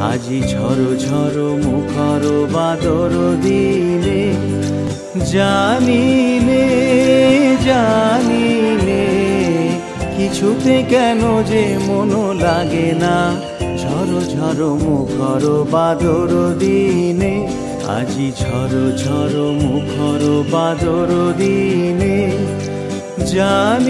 আজি ঝড় ঝড় মুখর বাদর দিনে জানিলে জানিলে কিছুতে কেন যে মন লাগে না। ঝড় ঝড় মুখর বাদর দিনে, আজি ঝড় ঝড় মুখর বাদর দিনে জানি